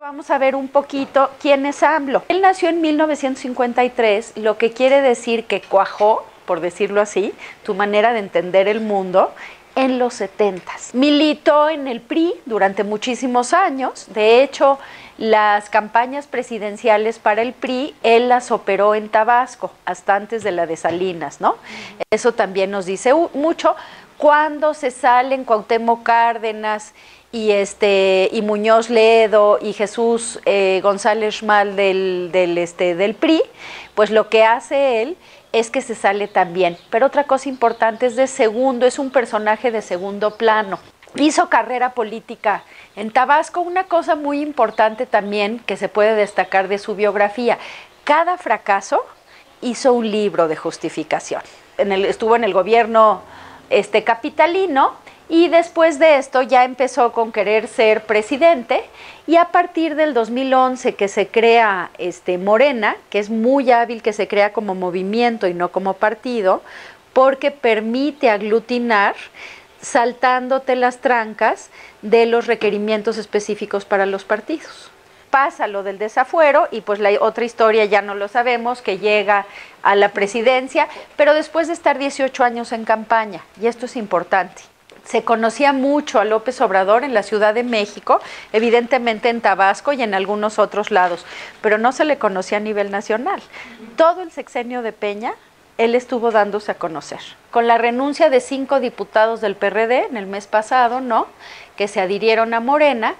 Vamos a ver un poquito quién es AMLO. Él nació en 1953, lo que quiere decir que cuajó, por decirlo así, tu manera de entender el mundo, en los 70. Militó en el PRI durante muchísimos años. De hecho, las campañas presidenciales para el PRI, él las operó en Tabasco, hasta antes de la de Salinas, ¿no? Eso también nos dice mucho. Cuando se salen Cuauhtémoc Cárdenas y este y Muñoz Ledo y Jesús eh, González Schmal del, del, este, del PRI, pues lo que hace él es que se sale también. Pero otra cosa importante es de segundo, es un personaje de segundo plano. Hizo carrera política en Tabasco. Una cosa muy importante también que se puede destacar de su biografía, cada fracaso hizo un libro de justificación. En el, estuvo en el gobierno este, capitalino y después de esto ya empezó con querer ser presidente y a partir del 2011 que se crea este Morena, que es muy hábil que se crea como movimiento y no como partido, porque permite aglutinar saltándote las trancas de los requerimientos específicos para los partidos. Pasa lo del desafuero y pues la otra historia ya no lo sabemos, que llega a la presidencia, pero después de estar 18 años en campaña, y esto es importante se conocía mucho a López Obrador en la Ciudad de México, evidentemente en Tabasco y en algunos otros lados, pero no se le conocía a nivel nacional. Todo el sexenio de Peña, él estuvo dándose a conocer. Con la renuncia de cinco diputados del PRD en el mes pasado, ¿no? Que se adhirieron a Morena,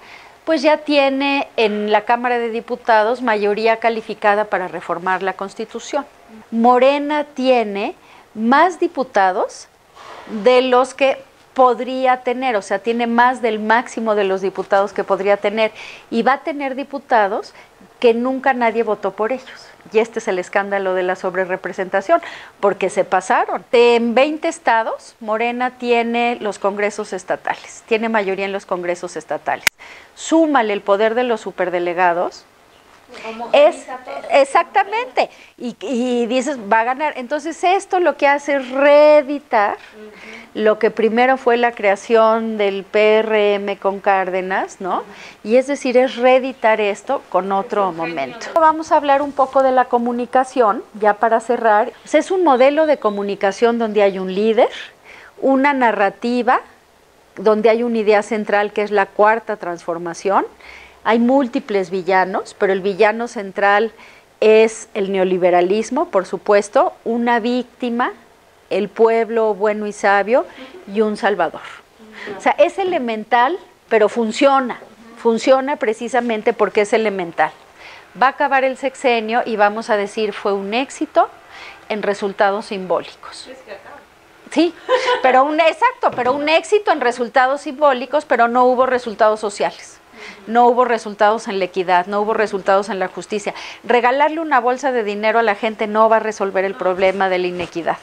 pues ya tiene en la Cámara de Diputados mayoría calificada para reformar la Constitución. Morena tiene más diputados de los que podría tener, o sea, tiene más del máximo de los diputados que podría tener y va a tener diputados que nunca nadie votó por ellos. Y este es el escándalo de la sobrerepresentación, porque se pasaron. En 20 estados, Morena tiene los congresos estatales, tiene mayoría en los congresos estatales. Súmale el poder de los superdelegados, es exactamente y, dices va a ganar entonces esto lo que hace es reeditar lo que primero fue la creación del PRM con Cárdenas no y es decir es reeditar esto con otro momento. Vamos a hablar un poco de la comunicación ya para cerrar. Es un modelo de comunicación donde hay un líder una narrativa donde hay una idea central que es la cuarta transformación. Hay múltiples villanos, pero el villano central es el neoliberalismo, por supuesto, una víctima, el pueblo bueno y sabio y un salvador. O sea, es elemental, pero funciona. Funciona precisamente porque es elemental. Va a acabar el sexenio y vamos a decir fue un éxito en resultados simbólicos. Sí, pero un exacto, pero un éxito en resultados simbólicos, pero no hubo resultados sociales no hubo resultados en la equidad, no hubo resultados en la justicia. Regalarle una bolsa de dinero a la gente no va a resolver el problema de la inequidad.